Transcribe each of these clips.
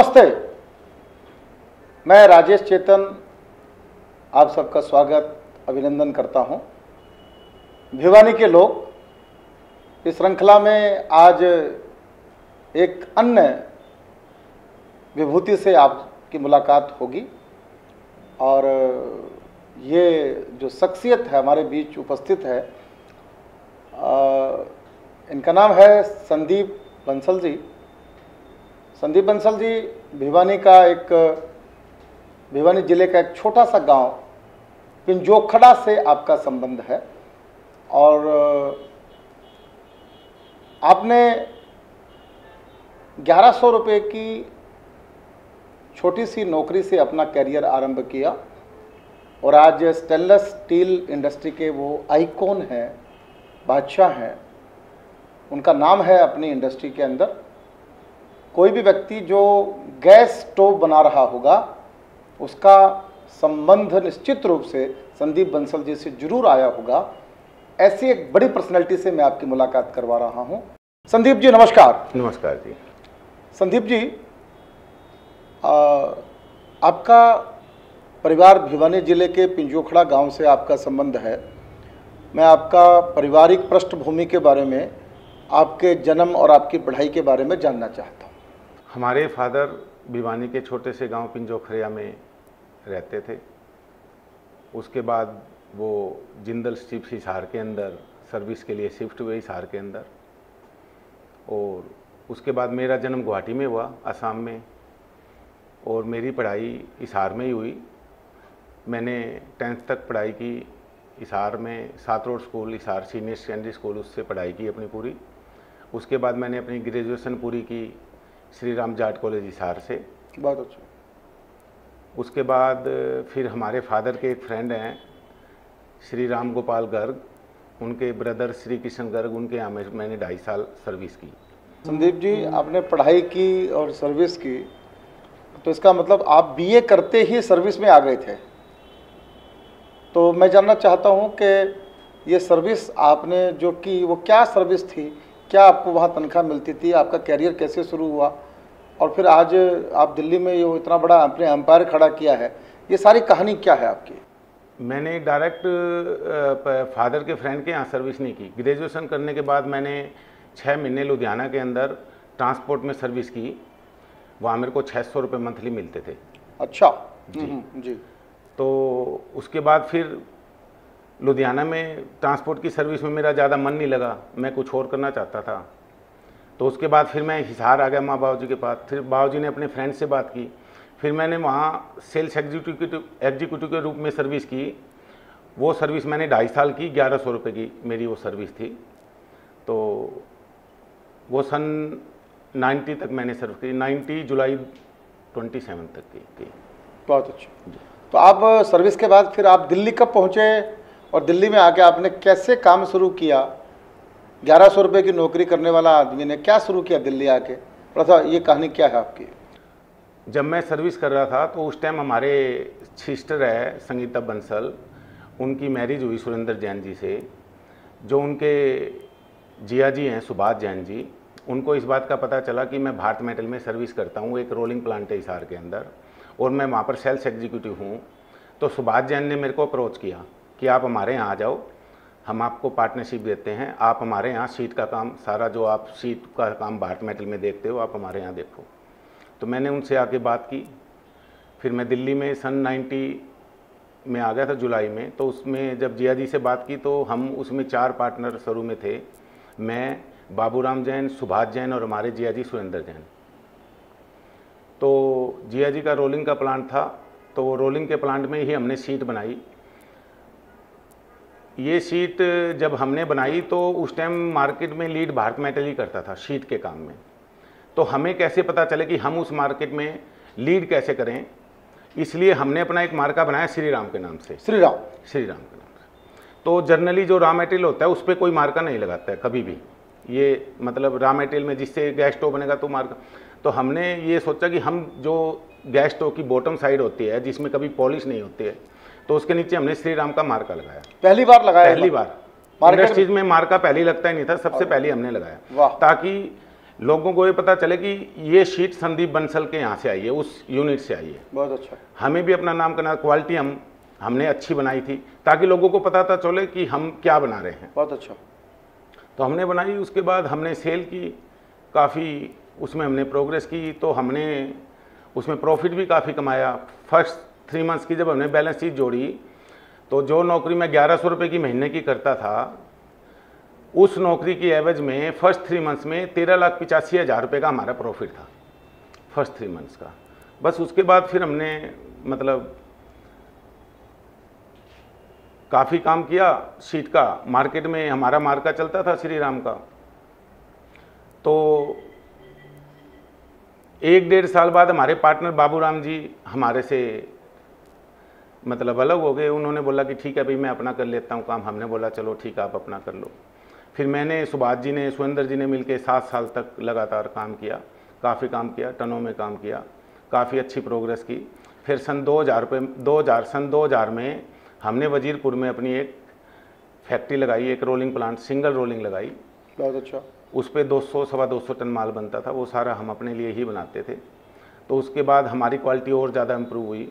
नमस्ते। मैं राजेश चेतन आप सबका स्वागत अभिनंदन करता हूँ। भिवानी के लोग इस श्रृंखला में आज एक अन्य विभूति से आपकी मुलाकात होगी। और ये जो शख्सियत है हमारे बीच उपस्थित है आ, इनका नाम है संदीप बंसल जी। संदीप बंसल जी, भिवानी का एक, भिवानी ज़िले का एक छोटा सा गाँव, पिंजोखड़ा से आपका संबंध है। और, आपने ग्यारह सौ रुपये की छोटी सी नौकरी से अपना करियर आरंभ किया। और आज स्टेनलेस स्टील इंडस्ट्री के वो आइकॉन हैं, बादशाह हैं। उनका नाम है अपनी इंडस्ट्री के अंदर। कोई भी व्यक्ति जो गैस स्टोव बना रहा होगा उसका संबंध निश्चित रूप से संदीप बंसल जी से ज़रूर आया होगा। ऐसी एक बड़ी पर्सनैलिटी से मैं आपकी मुलाकात करवा रहा हूँ। संदीप जी नमस्कार। नमस्कार जी। संदीप जी आ, आपका परिवार भिवानी ज़िले के पिंजोखड़ा गाँव से आपका संबंध है। मैं आपका पारिवारिक पृष्ठभूमि के बारे में आपके जन्म और आपकी पढ़ाई के बारे में जानना चाहता हूँ। हमारे फादर भिवानी के छोटे से गाँव पिंजोखरिया में रहते थे। उसके बाद वो जिंदल स्टीप हिसार के अंदर, सर्विस के लिए शिफ्ट हुए हिसार के अंदर। और उसके बाद मेरा जन्म गुवाहाटी में हुआ असम में। और मेरी पढ़ाई हिसार में ही हुई। मैंने टेंथ तक पढ़ाई की हिसार में Satrod school Hisar senior secondary school, उससे पढ़ाई की अपनी पूरी। उसके बाद मैंने अपनी ग्रेजुएशन पूरी की श्री राम जाट कॉलेज हिसार से। बहुत अच्छा। उसके बाद फिर हमारे फादर के एक फ्रेंड हैं श्री राम गोपाल गर्ग। उनके ब्रदर श्री किशन गर्ग उनके यहाँ में मैंने ढाई साल सर्विस की। संदीप जी आपने पढ़ाई की और सर्विस की तो इसका मतलब आप बीए करते ही सर्विस में आ गए थे। तो मैं जानना चाहता हूँ कि ये सर्विस आपने जो की वो क्या सर्विस थी? क्या आपको वहाँ तनख्वाह मिलती थी? आपका कैरियर कैसे शुरू हुआ? और फिर आज आप दिल्ली में ये इतना बड़ा अपने एम्पायर खड़ा किया है ये सारी कहानी क्या है आपकी? मैंने डायरेक्ट फादर के फ्रेंड के यहाँ सर्विस नहीं की। ग्रेजुएशन करने के बाद मैंने छः महीने लुधियाना के अंदर ट्रांसपोर्ट में सर्विस की। वहाँ मेरे को छः सौ रुपये मंथली मिलते थे। अच्छा। जी। हम्म, जी। तो उसके बाद फिर लुधियाना में ट्रांसपोर्ट की सर्विस में मेरा ज़्यादा मन नहीं लगा। मैं कुछ और करना चाहता था। तो उसके बाद फिर मैं हिसार आ गया माँ बाबू के पास। फिर बाबू ने अपने फ्रेंड से बात की। फिर मैंने वहाँ सेल्स एग्जीक्यूटिव एग्जीक्यूटिव के रूप में सर्विस की। वो सर्विस मैंने ढाई साल की ग्यारह सौ रुपये की मेरी वो सर्विस थी। तो वो सन 90 तक मैंने सर्व की 90 जुलाई 27 तक की, की। बहुत अच्छा। तो आप सर्विस के बाद फिर आप दिल्ली कब पहुँचे? और दिल्ली में आके आपने कैसे काम शुरू किया? ग्यारह सौ रुपये की नौकरी करने वाला आदमी ने क्या शुरू किया दिल्ली आके? थोड़ा सा ये कहानी क्या है आपकी? जब मैं सर्विस कर रहा था तो उस टाइम हमारे सिस्टर है, संगीता बंसल। उनकी मैरिज हुई सुरेंद्र जैन जी से। जो उनके जिया जी हैं, सुभाष जैन जी, उनको इस बात का पता चला कि मैं भारत मेटल में सर्विस करता हूँ एक रोलिंग प्लांट है हिसार के अंदर, और मैं वहाँ पर सेल्स एग्जीक्यूटिव हूँ। तो सुभाष जैन ने मेरे को अप्रोच किया। कि आप हमारे यहाँ आ जाओ। हम आपको पार्टनरशिप देते हैं। आप हमारे यहाँ सीट का काम, सारा जो आप सीट का काम भारत मेटल में देखते हो, आप हमारे यहाँ देखो। तो मैंने उनसे आके बात की। फिर मैं दिल्ली में सन 90 में आ गया था, जुलाई में। तो उसमें जब जिया जी से बात की तो हम उसमें चार पार्टनर शुरू में थे। मैं, बाबूराम जैन, सुभाष जैन और हमारे जिया जी सुरेंद्र जैन। तो जिया जी का रोलिंग का प्लांट था। तो वो रोलिंग के प्लांट में ही हमने सीट बनाई। ये सीट जब हमने बनाई तो उस टाइम मार्केट में लीड भारत मेटल ही करता था शीट के काम में। तो हमें कैसे पता चले कि हम उस मार्केट में लीड कैसे करें? इसलिए हमने अपना एक मार्का बनाया श्री राम के नाम से। श्री राम श्री राम के नाम से। तो जर्नली जो रॉ मटेरियल होता है उस पर कोई मार्का नहीं लगाता है कभी भी। ये मतलब रॉ मटेरियल में जिससे गैस स्टोव बनेगा तो मार्का। तो हमने ये सोचा कि हम जो गैस स्टोव की बॉटम साइड होती है जिसमें कभी पॉलिश नहीं होती है तो उसके नीचे हमने श्री राम का मार्का लगाया। पहली बार लगाया पहली बार। इंडस्ट्रीज़ में मार्का पहले लगता ही नहीं था सबसे पहले हमने लगाया। ताकि लोगों को ये पता चले कि ये शीट संदीप बंसल के यहाँ से आई है उस यूनिट से आई है। बहुत अच्छा। हमें भी अपना नाम करना क्वालिटी हम हमने अच्छी बनाई थी ताकि लोगों को पता था चले कि हम क्या बना रहे हैं। बहुत अच्छा। तो हमने बनाई उसके बाद हमने सेल की काफ़ी उसमें हमने प्रोग्रेस की तो हमने उसमें प्रॉफिट भी काफ़ी कमाया। फ़र्स्ट थ्री मंथ्स की जब हमने बैलेंस शीट जोड़ी तो जो नौकरी मैं ग्यारह सौ रुपये की महीने की करता था, उस नौकरी की एवज में फ़र्स्ट थ्री मंथ्स में तेरह लाख पिचासी हज़ार रुपये का हमारा प्रॉफिट था फ़र्स्ट थ्री मंथ्स का। बस उसके बाद फिर हमने मतलब काफ़ी काम किया सीट का। मार्केट में हमारा मार्का चलता था श्री राम का। तो एक डेढ़ साल बाद हमारे पार्टनर बाबूराम जी हमारे से मतलब अलग हो गए। उन्होंने बोला कि ठीक है भाई मैं अपना कर लेता हूँ काम। हमने बोला चलो ठीक है आप अपना कर लो। फिर मैंने सुभाष जी ने सुरेंद्र जी ने मिलकर सात साल तक लगातार काम किया। काफ़ी काम किया टनों में काम किया। काफ़ी अच्छी प्रोग्रेस की। फिर सन 2000 पे 2000 सन 2000 में हमने वजीरपुर में अपनी एक फैक्ट्री लगाई एक रोलिंग प्लांट सिंगल रोलिंग लगाई। बहुत अच्छा। उस पर दो सौ सवा दो सौ टन माल बनता था। वो सारा हम अपने लिए ही बनाते थे। तो उसके बाद हमारी क्वालिटी और ज़्यादा इम्प्रूव हुई।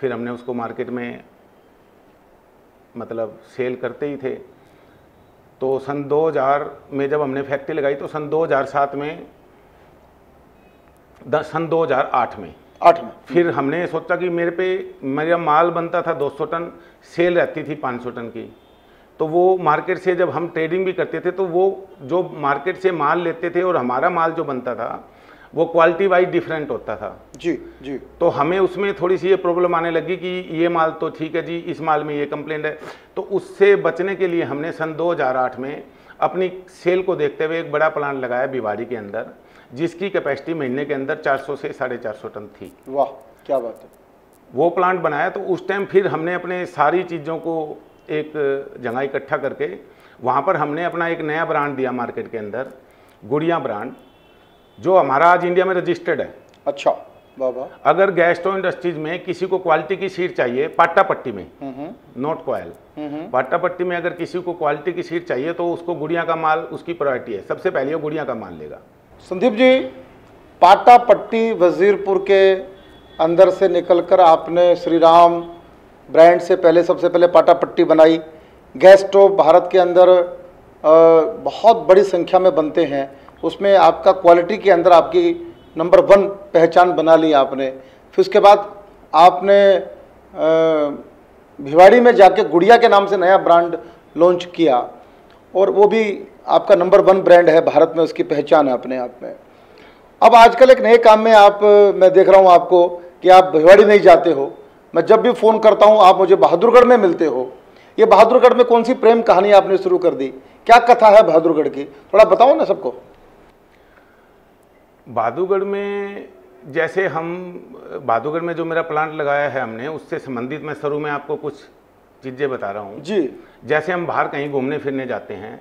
फिर हमने उसको मार्केट में मतलब सेल करते ही थे। तो सन 2000 में जब हमने फैक्ट्री लगाई तो सन 2007 में सन 2008 में। आठ में। फिर हमने सोचा कि मेरे पे मेरा माल बनता था 200 टन सेल रहती थी 500 टन की। तो वो मार्केट से जब हम ट्रेडिंग भी करते थे तो वो जो मार्केट से माल लेते थे और हमारा माल जो बनता था वो क्वालिटी वाइज डिफरेंट होता था। जी जी। तो हमें उसमें थोड़ी सी ये प्रॉब्लम आने लगी कि ये माल तो ठीक है जी इस माल में ये कंप्लेंट है। तो उससे बचने के लिए हमने सन 2008 में अपनी सेल को देखते हुए एक बड़ा प्लांट लगाया भिवाड़ी के अंदर जिसकी कैपेसिटी महीने के अंदर 400 से साढ़े चार टन थी। वाह क्या बात है। वो प्लांट बनाया तो उस टाइम फिर हमने अपने सारी चीज़ों को एक जगह इकट्ठा करके वहाँ पर हमने अपना एक नया ब्रांड दिया मार्केट के अंदर गुड़िया ब्रांड जो हमारा आज इंडिया में रजिस्टर्ड है। अच्छा बाबा अगर गैस्ट्रो इंडस्ट्रीज़ में किसी को क्वालिटी की सीट चाहिए पाट्टा पट्टी में नॉट कॉयल हम्म पाट्टा पट्टी में अगर किसी को क्वालिटी की सीट चाहिए तो उसको गुड़िया का माल उसकी प्रायोरिटी है। सबसे पहले वो गुड़िया का माल लेगा। संदीप जी पाटा पट्टी वजीरपुर के अंदर से निकलकर आपने श्री राम ब्रांड से पहले सबसे पहले पाटा पट्टी बनाई। गैस स्टोव भारत के अंदर बहुत बड़ी संख्या में बनते हैं। उसमें आपका क्वालिटी के अंदर आपकी नंबर वन पहचान बना ली आपने। फिर उसके बाद आपने भिवाड़ी में जाके गुड़िया के नाम से नया ब्रांड लॉन्च किया। और वो भी आपका नंबर वन ब्रांड है भारत में, उसकी पहचान है अपने आप में। अब आजकल एक नए काम में आप, मैं देख रहा हूँ आपको कि आप भिवाड़ी नहीं जाते हो। मैं जब भी फ़ोन करता हूँ, आप मुझे बहादुरगढ़ में मिलते हो। ये बहादुरगढ़ में कौन सी प्रेम कहानी आपने शुरू कर दी? क्या कथा है बहादुरगढ़ की? थोड़ा बताओ ना सबको। बहादुरगढ़ में जैसे हम बहादुरगढ़ में जो मेरा प्लांट लगाया है हमने उससे संबंधित मैं शुरू में आपको कुछ चीज़ें बता रहा हूँ। जी। जैसे हम बाहर कहीं घूमने फिरने जाते हैं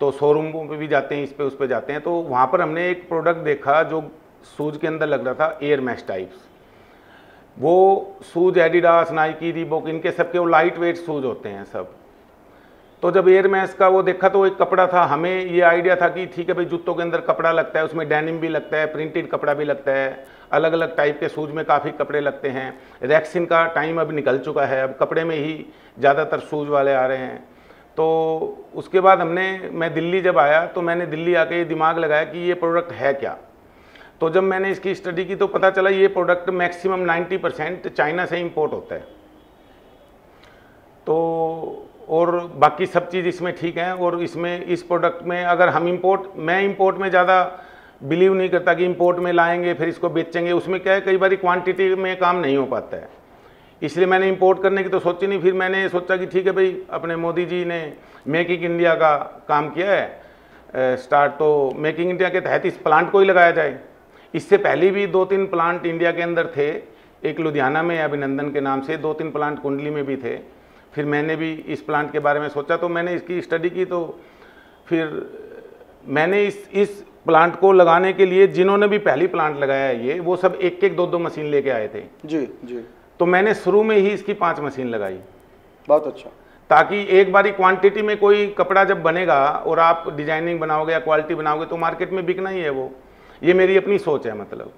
तो शोरूमों पे भी जाते हैं इस पे उस पे जाते हैं तो वहाँ पर हमने एक प्रोडक्ट देखा जो शूज़ के अंदर लग रहा था एयर मैश टाइप्स वो शूज़ एडिडास नाइकी रीबोक इनके सबके वो लाइट वेट शूज़ होते हैं सब। तो जब एयर मैस का वो देखा तो एक कपड़ा था, हमें ये आइडिया था कि ठीक है भाई, जूतों के अंदर कपड़ा लगता है, उसमें डेनिम भी लगता है प्रिंटेड कपड़ा भी लगता है अलग अलग टाइप के शूज़ में काफ़ी कपड़े लगते हैं। रैक्सिन का टाइम अब निकल चुका है, अब कपड़े में ही ज़्यादातर शूज़ वाले आ रहे हैं। तो उसके बाद हमने, मैं दिल्ली जब आया तो मैंने दिल्ली आके ये दिमाग लगाया कि ये प्रोडक्ट है क्या? तो जब मैंने इसकी स्टडी की तो पता चला ये प्रोडक्ट मैक्सिमम 90 परसेंट चाइना से इंपोर्ट होता है। तो और बाकी सब चीज़ इसमें ठीक है और इसमें, इस प्रोडक्ट में अगर हम इम्पोर्ट मैं इम्पोर्ट में ज़्यादा बिलीव नहीं करता कि इम्पोर्ट में लाएँगे, फिर इसको बेचेंगे, उसमें क्या है, कई बार क्वांटिटी में काम नहीं हो पाता है। इसलिए मैंने इम्पोर्ट करने की तो सोची नहीं, फिर मैंने सोचा कि ठीक है भाई, अपने मोदी जी ने मेक इन इंडिया का काम किया है। स्टार्ट तो मेक इन इंडिया के तहत इस प्लांट को ही लगाया जाए। इससे पहले भी दो तीन प्लांट इंडिया के अंदर थे। एक लुधियाना में, अभिनंदन के नाम से, दो तीन प्लांट कुंडली में भी थे। फिर मैंने भी इस प्लांट के बारे में सोचा तो मैंने इसकी स्टडी की तो फिर मैंने इस इस प्लांट को लगाने के लिए जिन्होंने भी पहली प्लांट लगाया है ये वो सब एक एक दो दो मशीन लेके आए थे। जी जी। तो मैंने शुरू में ही इसकी पाँच मशीन लगाई। बहुत अच्छा। ताकि एक बारी क्वांटिटी में कोई कपड़ा जब बनेगा और आप डिज़ाइनिंग बनाओगे या क्वालिटी बनाओगे तो मार्केट में बिकना ही है वो। ये मेरी अपनी सोच है मतलब।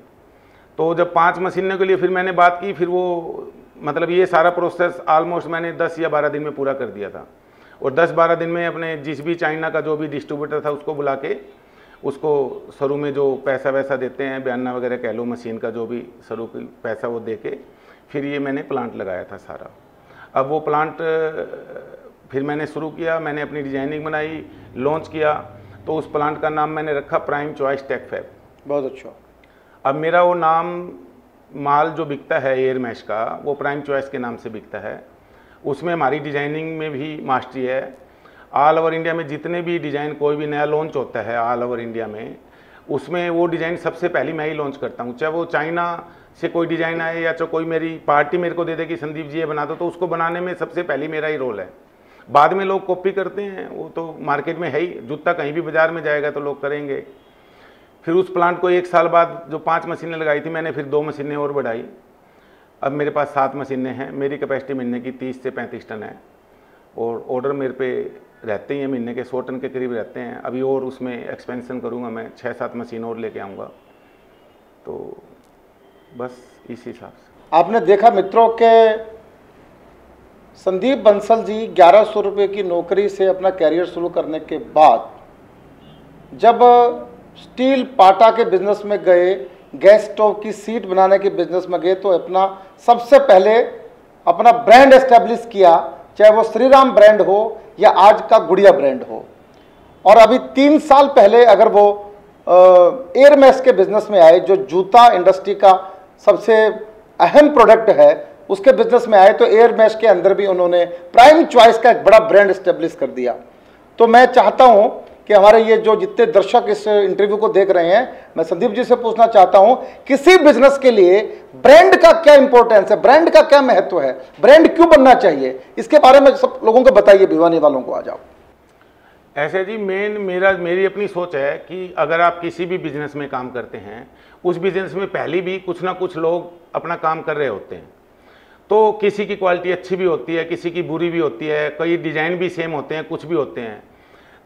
तो जब पाँच मशीनों के लिए फिर मैंने बात की फिर वो मतलब ये सारा प्रोसेस ऑलमोस्ट मैंने दस या बारह दिन में पूरा कर दिया था। और दस बारह दिन में अपने जिस भी चाइना का जो भी डिस्ट्रीब्यूटर था उसको बुला के उसको शुरू में जो पैसा वैसा देते हैं बयाना वगैरह कह लो मशीन का जो भी शुरू पैसा वो दे के फिर ये मैंने प्लांट लगाया था सारा। अब वो प्लांट फिर मैंने शुरू किया मैंने अपनी डिज़ाइनिंग बनाई लॉन्च किया तो उस प्लांट का नाम मैंने रखा प्राइम चॉइस टेक फैब बहुत अच्छा। अब मेरा वो नाम माल जो बिकता है एयर मैश का, वो प्राइम चॉइस के नाम से बिकता है। उसमें हमारी डिज़ाइनिंग में भी मास्टरी है। ऑल ओवर इंडिया में जितने भी डिज़ाइन कोई भी नया लॉन्च होता है ऑल ओवर इंडिया में, उसमें वो डिज़ाइन सबसे पहले मैं ही लॉन्च करता हूँ। चाहे वो चाइना से कोई डिज़ाइन आए या चाहे कोई मेरी पार्टी मेरे को दे दे कि संदीप जी ये बना दो तो उसको बनाने में सबसे पहले मेरा ही रोल है। बाद में लोग कॉपी करते हैं, वो तो मार्केट में है ही। जूता कहीं भी बाज़ार में जाएगा तो लोग करेंगे। फिर उस प्लांट को एक साल बाद जो पाँच मशीनें लगाई थी, मैंने फिर दो मशीनें और बढ़ाई। अब मेरे पास सात मशीनें हैं, मेरी कैपेसिटी महीने की तीस से पैंतीस टन है। और ऑर्डर मेरे पे रहते ही हैं, महीने के सौ टन के करीब रहते हैं। अभी और उसमें एक्सपेंशन करूँगा मैं छः सात मशीन और लेके आऊँगा। तो बस इस हिसाब से। आपने देखा मित्रों के संदीप बंसल जी ग्यारह सौ रुपये की नौकरी से अपना कैरियर शुरू करने के बाद, जब स्टील पाटा के बिज़नेस में गए, गैस स्टोव की सीट बनाने के बिज़नेस में गए तो अपना सबसे पहले अपना ब्रांड एस्टेब्लिश किया, चाहे वो श्री राम ब्रांड हो या आज का गुड़िया ब्रांड हो। और अभी तीन साल पहले अगर वो एयरमेस के बिज़नेस में आए, जो जूता इंडस्ट्री का सबसे अहम प्रोडक्ट है, उसके बिज़नेस में आए तो एयरमेस के अंदर भी उन्होंने प्राइम चॉइस का एक बड़ा ब्रांड स्टेब्लिश कर दिया। तो मैं चाहता हूँ कि हमारे ये जो जितने दर्शक इस इंटरव्यू को देख रहे हैं, मैं संदीप जी से पूछना चाहता हूँ, किसी बिज़नेस के लिए ब्रांड का क्या इंपॉर्टेंस है? ब्रांड का क्या महत्व है? ब्रांड क्यों बनना चाहिए? इसके बारे में सब लोगों को बताइए, भिवानी वालों को आ जाओ ऐसे जी मेन मेरा, मेरी अपनी सोच है कि अगर आप किसी भी बिज़नेस में काम करते हैं, उस बिज़नेस में पहले भी कुछ ना कुछ लोग अपना काम कर रहे होते हैं। तो किसी की क्वालिटी अच्छी भी होती है, किसी की बुरी भी होती है, कई डिज़ाइन भी सेम होते हैं, कुछ भी होते हैं।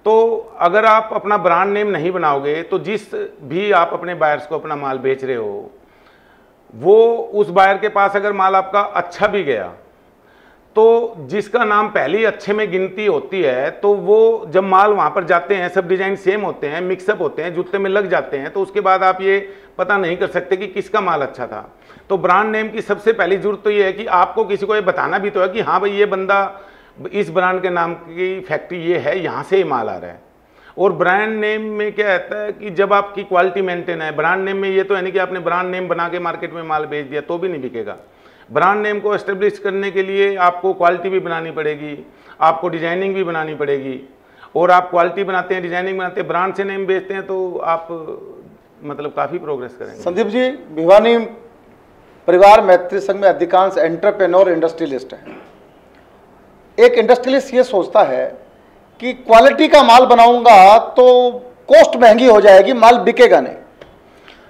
तो अगर आप अपना ब्रांड नेम नहीं बनाओगे तो जिस भी आप अपने बायर्स को अपना माल बेच रहे हो, वो उस बायर के पास अगर माल आपका अच्छा भी गया तो जिसका नाम पहले अच्छे में गिनती होती है तो वो जब माल वहाँ पर जाते हैं, सब डिज़ाइन सेम होते हैं मिक्सअप होते हैं, जूते में लग जाते हैं तो उसके बाद आप ये पता नहीं कर सकते कि किसका माल अच्छा था। तो ब्रांड नेम की सबसे पहली ज़रूरत तो ये है कि आपको किसी को ये बताना भी तो है कि हाँ भाई, ये बंदा इस ब्रांड के नाम की फैक्ट्री ये है, यहाँ से ही माल आ रहा है। और ब्रांड नेम में क्या रहता है कि जब आपकी क्वालिटी मेंटेन है, ब्रांड नेम में ये तो है नहीं कि आपने ब्रांड नेम बना के मार्केट में माल बेच दिया तो भी नहीं बिकेगा। ब्रांड नेम को एस्टेब्लिश करने के लिए आपको क्वालिटी भी बनानी पड़ेगी, आपको डिज़ाइनिंग भी बनानी पड़ेगी। और आप क्वालिटी बनाते हैं, डिज़ाइनिंग बनाते हैं, ब्रांड से नेम बेचते हैं तो आप मतलब काफ़ी प्रोग्रेस करेंगे। संदीप जी, भिवानी परिवार मैत्री संघ में अधिकांश एंटरप्रेन्योर इंडस्ट्रियलिस्ट हैं। एक इंडस्ट्रियलिस्ट ये सोचता है कि क्वालिटी का माल बनाऊँगा तो कॉस्ट महँगी हो जाएगी माल बिकेगा नहीं।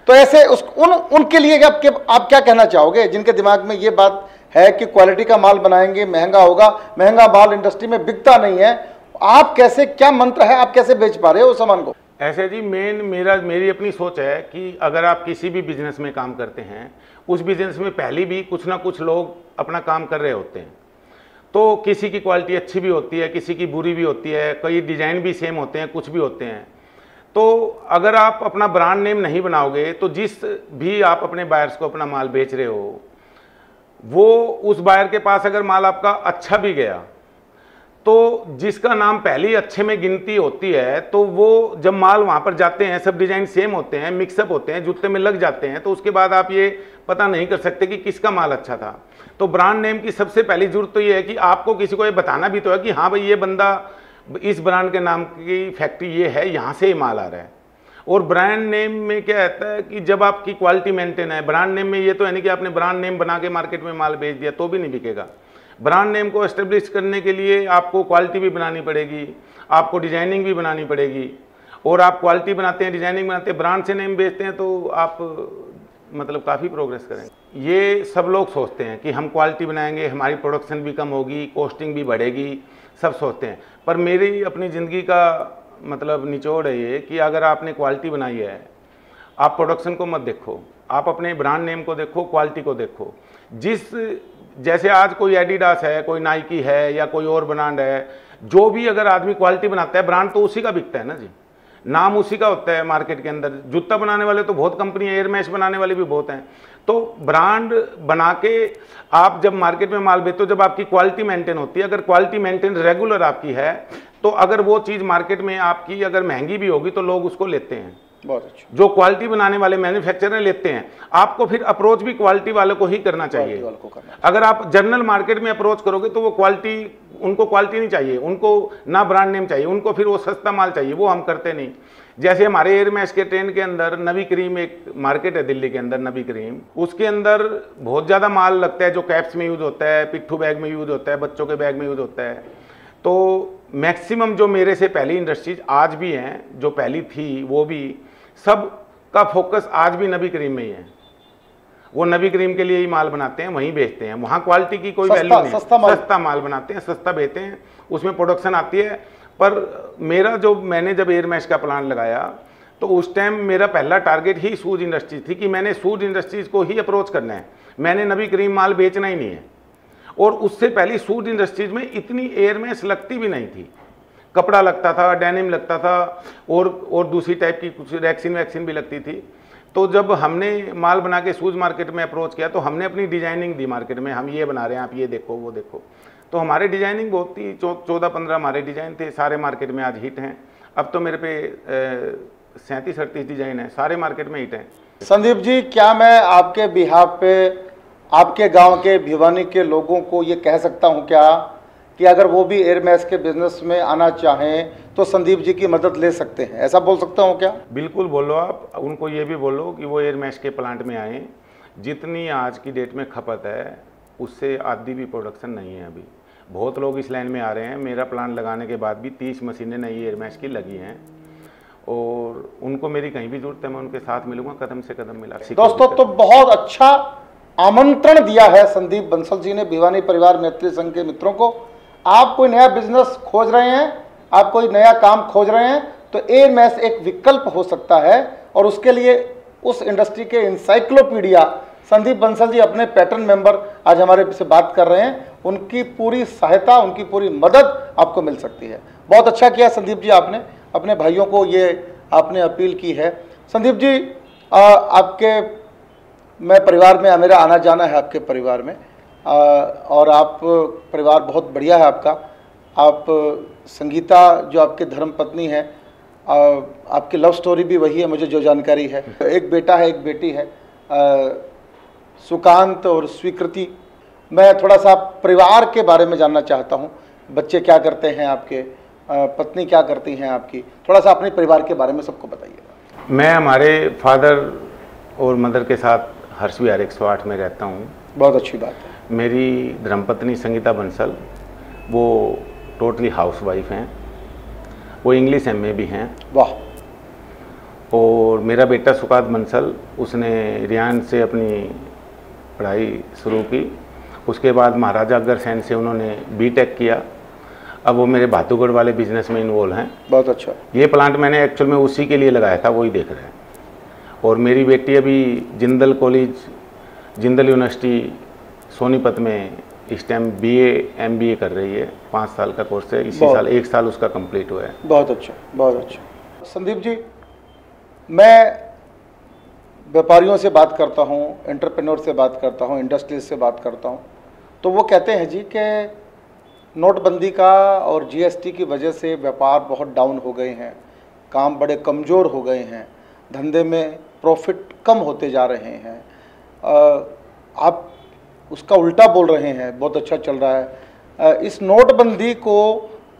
तो ऐसे उस उन उनके लिए आप, के, आप क्या कहना चाहोगे? जिनके दिमाग में ये बात है कि क्वालिटी का माल बनाएँगे महँगा होगा महँगा माल इंडस्ट्री में बिकता नहीं है आप कैसे क्या मंत्र है आप कैसे बेच पा रहे हो उस सामान को? ऐसे जी मेन मेरा मेरी अपनी सोच है कि अगर आप किसी भी बिज़नेस में काम करते हैं उस बिज़नेस में पहले भी कुछ ना कुछ लोग अपना काम कर रहे होते हैं। तो किसी की क्वालिटी अच्छी भी होती है, किसी की बुरी भी होती है, कई डिज़ाइन भी सेम होते हैं, कुछ भी होते हैं। तो अगर आप अपना ब्रांड नेम नहीं बनाओगे तो जिस भी आप अपने बायर्स को अपना माल बेच रहे हो, वो उस बायर के पास अगर माल आपका अच्छा भी गया तो जिसका नाम पहले अच्छे में गिनती होती है तो वो जब माल वहाँ पर जाते हैं, सब डिज़ाइन सेम होते हैं मिक्सअप होते हैं, जूते में लग जाते हैं तो उसके बाद आप ये पता नहीं कर सकते कि किसका माल अच्छा था। तो ब्रांड नेम की सबसे पहली ज़रूरत तो ये है कि आपको किसी को ये बताना भी तो है कि हाँ भाई, ये बंदा इस ब्रांड के नाम की फैक्ट्री ये है, यहाँ से ही माल आ रहा है। और ब्रांड नेम में क्या रहता है कि जब आपकी क्वालिटी मेंटेन है ब्रांड नेम में ये तो है नहीं कि आपने ब्रांड नेम बना के मार्केट में माल बेच दिया तो भी नहीं बिकेगा। ब्रांड नेम को एस्टेब्लिश करने के लिए आपको क्वालिटी भी बनानी पड़ेगी, आपको डिज़ाइनिंग भी बनानी पड़ेगी। और आप क्वालिटी बनाते हैं, डिज़ाइनिंग बनाते हैं, ब्रांड से नेम बेचते हैं तो आप मतलब काफ़ी प्रोग्रेस करेंगे। ये सब लोग सोचते हैं कि हम क्वालिटी बनाएँगे, हमारी प्रोडक्शन भी कम होगी कॉस्टिंग भी बढ़ेगी, सब सोचते हैं। पर मेरी अपनी ज़िंदगी का मतलब निचोड़ है ये कि अगर आपने क्वालिटी बनाई है, आप प्रोडक्शन को मत देखो, आप अपने ब्रांड नेम को देखो क्वालिटी को देखो। जिस जैसे आज कोई एडिडास है, कोई नाइकी है या कोई और ब्रांड है, जो भी अगर आदमी क्वालिटी बनाता है ब्रांड तो उसी का बिकता है ना जी। नाम उसी का होता है मार्केट के अंदर। जूता बनाने वाले तो बहुत कंपनी एयर मैश बनाने वाले भी बहुत हैं। तो ब्रांड बना के आप जब मार्केट में माल बेचते हो, जब आपकी क्वालिटी मेंटेन होती है, अगर क्वालिटी मेंटेन रेगुलर आपकी है तो अगर वो चीज़ मार्केट में आपकी अगर महँगी भी होगी तो लोग उसको लेते हैं। बहुत अच्छा। जो क्वालिटी बनाने वाले मैन्युफैक्चरर लेते हैं आपको फिर अप्रोच भी क्वालिटी वाले को ही करना चाहिए। को करना अगर आप जनरल मार्केट में अप्रोच करोगे तो वो क्वालिटी उनको क्वालिटी नहीं चाहिए उनको ना ब्रांड नेम चाहिए उनको फिर वो सस्ता माल चाहिए वो हम करते नहीं। जैसे हमारे एयर मैश के ट्रेन के अंदर नबी क्रीम एक मार्केट है दिल्ली के अंदर नबी क्रीम उसके अंदर बहुत ज़्यादा माल लगता है जो कैप्स में यूज़ होता है पिट्ठू बैग में यूज़ होता है बच्चों के बैग में यूज़ होता है। तो मैक्सिमम जो मेरे से पहली इंडस्ट्रीज़ आज भी हैं जो पहली थी वो भी सब का फोकस आज भी नबी करीम में ही है। वो नबी करीम के लिए ही माल बनाते हैं वहीं बेचते हैं। वहाँ क्वालिटी की कोई वैल्यू नहीं। सस्ता माल। सस्ता माल बनाते हैं सस्ता बेचते हैं उसमें प्रोडक्शन आती है। पर मेरा जो मैंने जब एयर मैश का प्लान लगाया तो उस टाइम मेरा पहला टारगेट ही सूज इंडस्ट्रीज़ थी कि मैंने सूज इंडस्ट्रीज़ को ही अप्रोच करना है। मैंने नबी करीम माल बेचना ही नहीं है। और उससे पहले सूज इंडस्ट्रीज़ में इतनी एयर मैश लगती भी नहीं थी। कपड़ा लगता था, डेनिम लगता था और और दूसरी टाइप की कुछ वैक्सीन वैक्सीन भी लगती थी। तो जब हमने माल बना के सूज मार्केट में अप्रोच किया तो हमने अपनी डिज़ाइनिंग दी मार्केट में। हम ये बना रहे हैं, आप ये देखो, वो देखो। तो हमारे डिज़ाइनिंग बहुत ही चौदह पंद्रह हमारे डिज़ाइन थे, सारे मार्केट में आज हिट हैं। अब तो मेरे पे सैंतीस अड़तीस डिज़ाइन है, सारे मार्केट में हिट हैं। संदीप जी, क्या मैं आपके बिहार पे, आपके गाँव के भिवानी के लोगों को ये कह सकता हूँ, क्या कि अगर वो भी एयर मैस के बिज़नेस में आना चाहें तो संदीप जी की मदद ले सकते हैं। ऐसा बोल सकता हूँ क्या? बिल्कुल बोलो आप। उनको ये भी बोलो कि वो एयर मैश के प्लांट में आएँ। जितनी आज की डेट में खपत है उससे आधी भी प्रोडक्शन नहीं है अभी। बहुत लोग इस लाइन में आ रहे हैं। मेरा प्लांट लगाने के बाद भी तीस मशीनें नई एयर मैश की लगी हैं। और उनको मेरी कहीं भी ज़रूरत है मैं उनके साथ मिलूँगा कदम से कदम मिला। दोस्तों तो बहुत अच्छा आमंत्रण दिया है संदीप बंसल जी ने भिवानी परिवार मैत्री संघ के मित्रों को। आप कोई नया बिज़नेस खोज रहे हैं आप कोई नया काम खोज रहे हैं तो एयर मैस एक विकल्प हो सकता है और उसके लिए उस इंडस्ट्री के इंसाइक्लोपीडिया संदीप बंसल जी अपने पैटर्न मेंबर आज हमारे से बात कर रहे हैं उनकी पूरी सहायता उनकी पूरी मदद आपको मिल सकती है। बहुत अच्छा किया संदीप जी आपने अपने भाइयों को ये आपने अपील की है। संदीप जी आ, आपके मैं परिवार में मेरा आना जाना है आपके परिवार में। आ, और आप परिवार बहुत बढ़िया है आपका। आप संगीता जो आपके धर्म पत्नी है आ, आपकी लव स्टोरी भी वही है मुझे जो जानकारी है। एक बेटा है एक बेटी है। आ, सुकांत और स्वीकृति मैं थोड़ा सा परिवार के बारे में जानना चाहता हूँ। बच्चे क्या करते हैं आपके? पत्नी क्या करती हैं आपकी? थोड़ा सा अपने परिवार के बारे में सबको बताइएगा। मैं हमारे फादर और मदर के साथ हर्ष विहार एक सौ आठ में रहता हूँ। बहुत अच्छी बात है। मेरी धर्मपत्नी संगीता बंसल वो टोटली हाउस वाइफ हैं। वो इंग्लिश एम भी हैं। वाह। और मेरा बेटा सुकात बंसल उसने रियान से अपनी पढ़ाई शुरू की। उसके बाद महाराजा अग्रसेन से उन्होंने बीटेक किया। अब वो मेरे भातुगढ़ वाले बिज़नेस में इन्वॉल्व हैं। बहुत अच्छा। ये प्लांट मैंने एक्चुअल में उसी के लिए लगाया था वही देख रहे हैं। और मेरी बेटी अभी जिंदल कॉलेज जिंदल यूनिवर्सिटी सोनीपत में इस time B M B A कर रही है। पाँच साल का कोर्स है। इसी साल एक साल उसका कंप्लीट हुआ है। बहुत अच्छा बहुत अच्छा। संदीप जी मैं व्यापारियों से बात करता हूँ एंटरप्रेन्योर से बात करता हूँ इंडस्ट्री से बात करता हूँ तो वो कहते हैं जी कि नोटबंदी का और जीएसटी की वजह से व्यापार बहुत डाउन हो गए हैं काम बड़े कमज़ोर हो गए हैं धंधे में प्रॉफिट कम होते जा रहे हैं। आप उसका उल्टा बोल रहे हैं, बहुत अच्छा चल रहा है। इस नोटबंदी को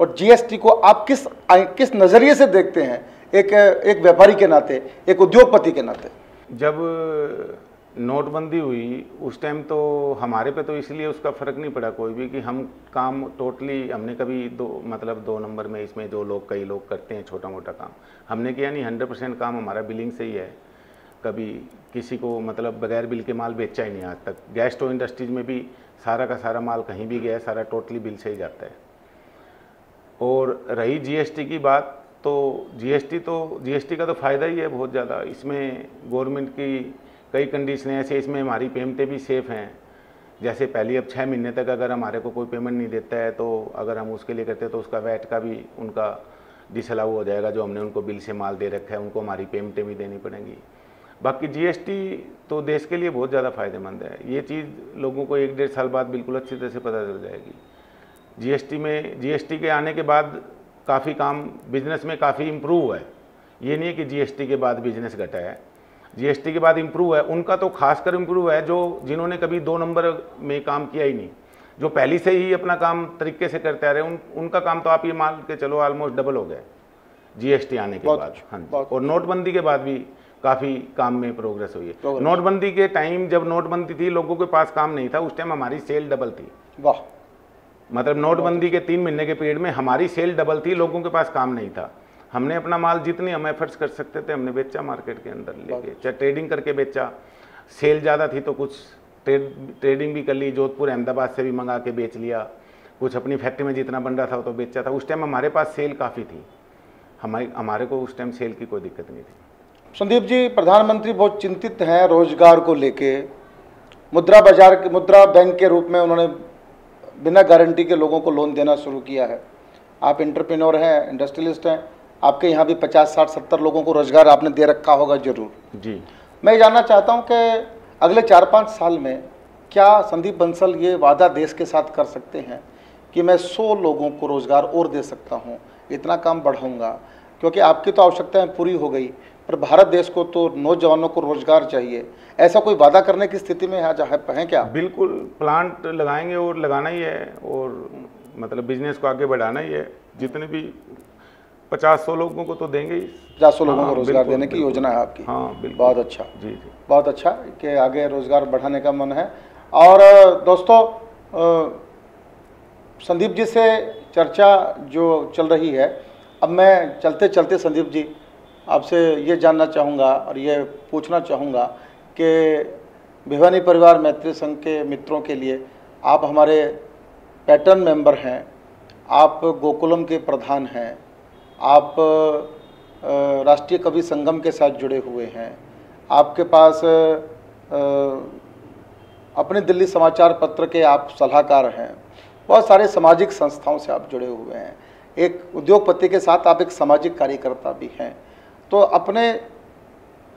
और जीएसटी को आप किस किस नज़रिए से देखते हैं? एक एक व्यापारी के नाते, एक उद्योगपति के नाते। जब नोटबंदी हुई, उस टाइम तो हमारे पे तो इसलिए उसका फ़र्क नहीं पड़ा कोई भी कि हम काम टोटली, हमने कभी दो मतलब दो नंबर में इसमें जो लोग, कई लोग करते हैं छोटा मोटा काम, हमने किया नहीं हंड्रेड परसेंट काम हमारा बिलिंग से ही है। कभी किसी को मतलब बगैर बिल के माल बेचा ही नहीं आज तक। गैस स्टोव इंडस्ट्रीज़ में भी सारा का सारा माल कहीं भी गया सारा टोटली बिल से ही जाता है। और रही जीएसटी की बात तो जीएसटी तो जीएसटी का तो फ़ायदा ही है बहुत ज़्यादा। इसमें गवर्नमेंट की कई कंडीशनें ऐसे इसमें हमारी पेमेंटें भी सेफ़ हैं। जैसे पहले अब छः महीने तक अगर हमारे को कोई पेमेंट नहीं देता है तो अगर हम उसके लिए करते हैं तो उसका वैट का भी उनका डिसअलाउ हो जाएगा, जो हमने उनको बिल से माल दे रखा है, उनको हमारी पेमेंटें भी देनी पड़ेंगी। बाकी जीएसटी तो देश के लिए बहुत ज़्यादा फ़ायदेमंद है। ये चीज़ लोगों को एक डेढ़ साल बाद बिल्कुल अच्छी तरह से पता चल जाएगी। जीएसटी में जीएसटी के आने के बाद काफ़ी काम बिज़नेस में काफ़ी इम्प्रूव हुआ है। ये नहीं है कि जीएसटी के बाद बिज़नेस घटा है। जीएसटी के बाद इम्प्रूव है। उनका तो खासकर इम्प्रूव है जो जिन्होंने कभी दो नंबर में काम किया ही नहीं। जो पहले से ही अपना काम तरीके से करते आ रहे हैं उन उनका काम तो आप ये मान के चलो ऑलमोस्ट डबल हो गया जीएसटी आने के बाद। हाँ और नोटबंदी के बाद भी काफ़ी काम में प्रोग्रेस हुई है। नोटबंदी के टाइम जब नोटबंदी थी लोगों के पास काम नहीं था उस टाइम हमारी सेल डबल थी। वाह। मतलब नोटबंदी के तीन महीने के पीरियड में हमारी सेल डबल थी लोगों के पास काम नहीं था। हमने अपना माल जितनी हम एफर्ट्स कर सकते थे हमने बेचा मार्केट के अंदर लेके। चाहे ट्रेडिंग करके बेचा। सेल ज़्यादा थी तो कुछ ट्रेड ट्रेडिंग भी कर ली जोधपुर अहमदाबाद से भी मंगा के बेच लिया। कुछ अपनी फैक्ट्री में जितना बन रहा था वो तो बेचा था। उस टाइम हमारे पास सेल काफ़ी थी। हमारी हमारे को उस टाइम सेल की कोई दिक्कत नहीं थी। संदीप जी प्रधानमंत्री बहुत चिंतित हैं रोज़गार को लेके। मुद्रा बाज़ार के मुद्रा बैंक के रूप में उन्होंने बिना गारंटी के लोगों को लोन देना शुरू किया है। आप इंटरप्रेन्योर हैं इंडस्ट्रियलिस्ट हैं आपके यहाँ भी पचास साठ सत्तर लोगों को रोज़गार आपने दे रखा होगा ज़रूर। जी। मैं जानना चाहता हूँ कि अगले चार पाँच साल में क्या संदीप बंसल ये वादा देश के साथ कर सकते हैं कि मैं सौ लोगों को रोज़गार और दे सकता हूँ इतना काम बढ़ाऊँगा? क्योंकि आपकी तो आवश्यकताएँ पूरी हो गई पर भारत देश को तो नौजवानों को रोज़गार चाहिए। ऐसा कोई वादा करने की स्थिति में है है क्या? बिल्कुल प्लांट लगाएँगे और लगाना ही है और मतलब बिज़नेस को आगे बढ़ाना ही है। जितने भी पचास सौ लोगों को तो देंगे ही। पचास सौ लोगों को हाँ, रोज़गार देने की योजना है आपकी। हाँ बिल्कुल। बहुत अच्छा। जी जी। बहुत अच्छा कि आगे रोज़गार बढ़ाने का मन है। और दोस्तों संदीप जी से चर्चा जो चल रही है अब मैं चलते चलते संदीप जी आपसे ये जानना चाहूँगा और ये पूछना चाहूँगा कि भिवानी परिवार मैत्री संघ के मित्रों के लिए आप हमारे पैटर्न मेंबर हैं, आप गोकुलम के प्रधान हैं, आप राष्ट्रीय कवि संगम के साथ जुड़े हुए हैं, आपके पास अपने दिल्ली समाचार पत्र के आप सलाहकार हैं, बहुत सारे सामाजिक संस्थाओं से आप जुड़े हुए हैं, एक उद्योगपति के साथ आप एक सामाजिक कार्यकर्ता भी हैं तो अपने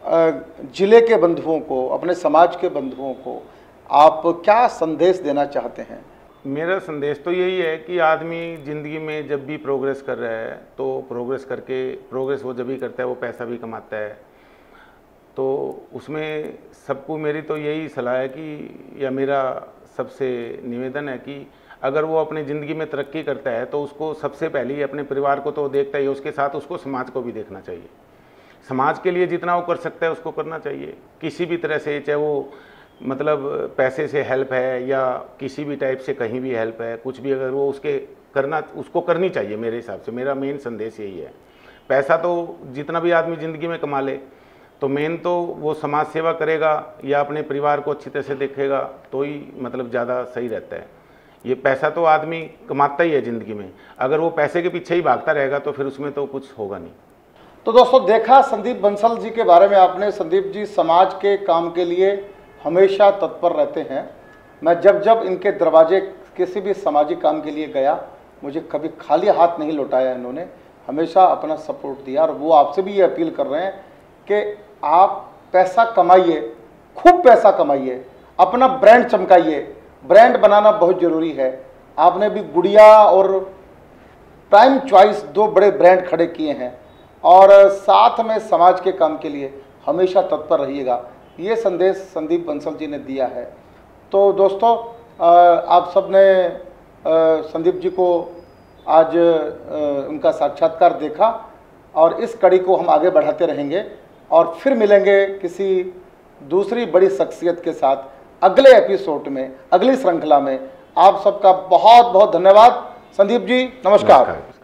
ज़िले के बंधुओं को, अपने समाज के बंधुओं को आप क्या संदेश देना चाहते हैं? मेरा संदेश तो यही है कि आदमी ज़िंदगी में जब भी प्रोग्रेस कर रहा है तो प्रोग्रेस करके प्रोग्रेस वो जब भी करता है, वो पैसा भी कमाता है। तो उसमें सबको मेरी तो यही सलाह है कि, या मेरा सबसे निवेदन है कि अगर वो अपनी ज़िंदगी में तरक्की करता है तो उसको सबसे पहले अपने परिवार को तो देखता ही, उसके साथ उसको समाज को भी देखना चाहिए। समाज के लिए जितना वो कर सकता है, उसको करना चाहिए। किसी भी तरह से, चाहे वो मतलब पैसे से हेल्प है या किसी भी टाइप से कहीं भी हेल्प है, कुछ भी अगर वो उसके करना, उसको करनी चाहिए मेरे हिसाब से। मेरा मेन संदेश यही है। पैसा तो जितना भी आदमी ज़िंदगी में कमा ले तो मेन तो वो समाज सेवा करेगा या अपने परिवार को अच्छी तरह से देखेगा तो ही मतलब ज़्यादा सही रहता है। ये पैसा तो आदमी कमाता ही है ज़िंदगी में। अगर वो पैसे के पीछे ही भागता रहेगा तो फिर उसमें तो कुछ होगा नहीं। तो दोस्तों, देखा संदीप बंसल जी के बारे में आपने। संदीप जी, समाज के काम के लिए हमेशा तत्पर रहते हैं। मैं जब जब इनके दरवाजे किसी भी सामाजिक काम के लिए गया, मुझे कभी खाली हाथ नहीं लौटाया इन्होंने। हमेशा अपना सपोर्ट दिया और वो आपसे भी ये अपील कर रहे हैं कि आप पैसा कमाइए, खूब पैसा कमाइए, अपना ब्रांड चमकाइए। ब्रांड बनाना बहुत ज़रूरी है। आपने भी गुड़िया और प्राइम चॉइस दो बड़े ब्रांड खड़े किए हैं। और साथ में समाज के काम के लिए हमेशा तत्पर रहिएगा। ये संदेश संदीप बंसल जी ने दिया है। तो दोस्तों आप सबने संदीप जी को आज उनका साक्षात्कार देखा और इस कड़ी को हम आगे बढ़ाते रहेंगे और फिर मिलेंगे किसी दूसरी बड़ी शख्सियत के साथ अगले एपिसोड में अगली श्रृंखला में। आप सबका बहुत बहुत धन्यवाद। संदीप जी नमस्कार, नमस्कार।